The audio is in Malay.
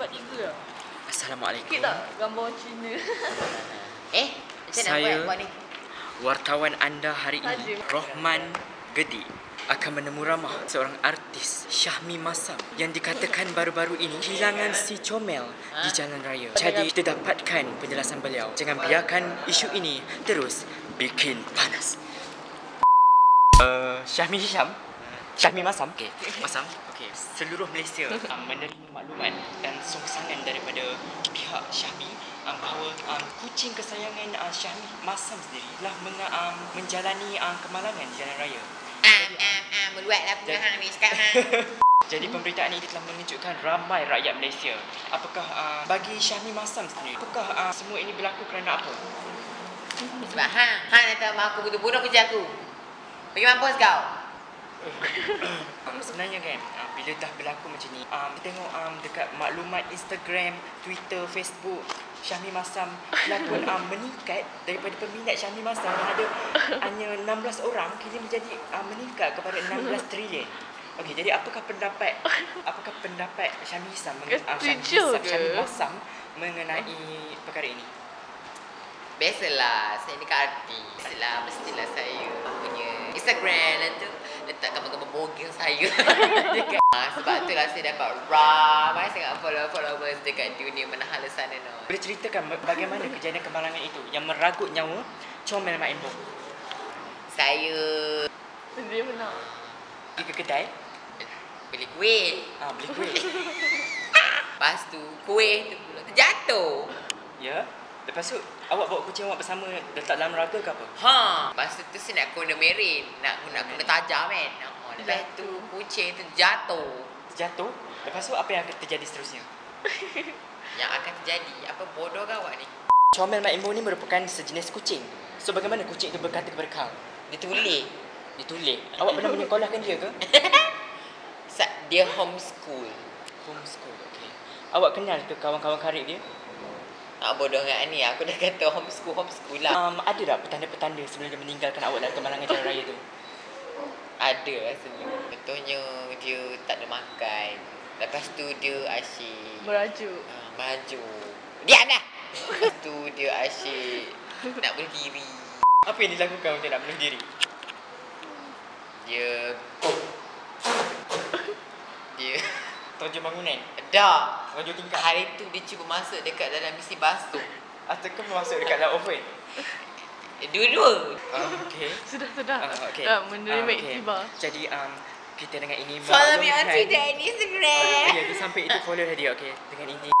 dapat tiga lah. Assalamualaikum. Sikit tak gambar Cina? Eh, macam mana Saya- buat buat ni? Wartawan anda hari ini. Rohman Gedi akan menemu ramah seorang artis Syahmi Masam yang dikatakan baru-baru ini kehilangan si comel di jalan raya. Jadi kita dapatkan penjelasan beliau. Jangan biarkan isu ini terus bikin panas. Uh, Syahmi Hisham Syahmi Masam okay. Masam okay. Seluruh Malaysia um, menerima maklumat dan songsangan daripada pihak Syahmi um, bahawa um, kucing kesayangan uh, Syahmi Masam sendiri telah menga, um, menjalani um, kemalangan di jalan raya. Ah, ah, ah, meluat lah aku Jadi- hang ni cakap hang. Jadi pemberitaan ini telah mengejutkan ramai rakyat Malaysia. Apakah uh, bagi Syahmi Masam sendiri, apakah uh, semua ini berlaku kerana apa? Sebab hang, hang nak tahu aku betul bunuh kerja aku. Pergi mampus kau. Um, sebenarnya kan uh, bila dah berlaku macam ni um, kita tengok um, dekat maklumat Instagram, Twitter, Facebook Syahmi Masam telah pun um, meningkat daripada peminat Syahmi Masam yang ada hanya 16 orang kini menjadi um, meningkat kepada 16 trilion. Okey, jadi apakah pendapat apakah pendapat Syahmi Masam meng- uh, Syahmi, Masam, ke? Syahmi Masam mengenai perkara ini? Biasalah, saya ni kan artis. Biasalah, mestilah saya punya Instagram lah tu. Saya. dekat. Ah, sebab tu lah saya dapat ramai sangat follower-followers dekat dunia menahala sana no. Boleh ceritakan bagaimana kejadian kemalangan itu yang meragut nyawa Comel Mak Embong? Saya Dia menang. Pergi ke kedai, beli kuih. ah, beli kuih. Lepas tu kuih tu pula terjatuh. Ya. Lepas tu awak bawa kucing awak bersama letak dalam raga ke apa? Ha, masa tu saya nak guna merin, nak guna guna tajam kan. Ha, lepas tu kucing tu jatuh. Jatuh. Lepas tu apa yang akan terjadi seterusnya? Yang akan terjadi, apa bodoh kau awak ni? Comel Mak Embong ni merupakan sejenis kucing. So bagaimana kucing itu berkata kepada kau? Dia tulis. Ditulis. Awak pernah menyekolahkan dia ke? Dia homeschool. Homeschool. Okay. Awak kenal ke kawan-kawan karib dia? Tak bodoh kan ni, aku dah kata homeschool, homeschool lah. Um, ada tak petanda-petanda sebelum dia meninggalkan awak dalam kemalangan jalan raya tu? Ada rasanya. Contohnya dia tak ada makan. Lepas tu dia asyik Merajuk. uh, maju. Diam dah! Lepas tu dia asyik nak berdiri. Apa yang dilakukan untuk nak bunuh diri? Dia... Dia... Tonjol bangunan. Dah. Tonjol tingkap. Hari tu dia cuba masuk dekat dalam misi basuh. Ataupun masuk dekat dalam oven. Dua-dua. Ah, okay. Sudah, sudah. Ah, okay. Dah menerima Ah, okay. iktibar. Jadi um, kita dengan ini Follow me on Twitter and Oh, Instagram. ya, dia sampai itu follow dia. Okay. Dengan ini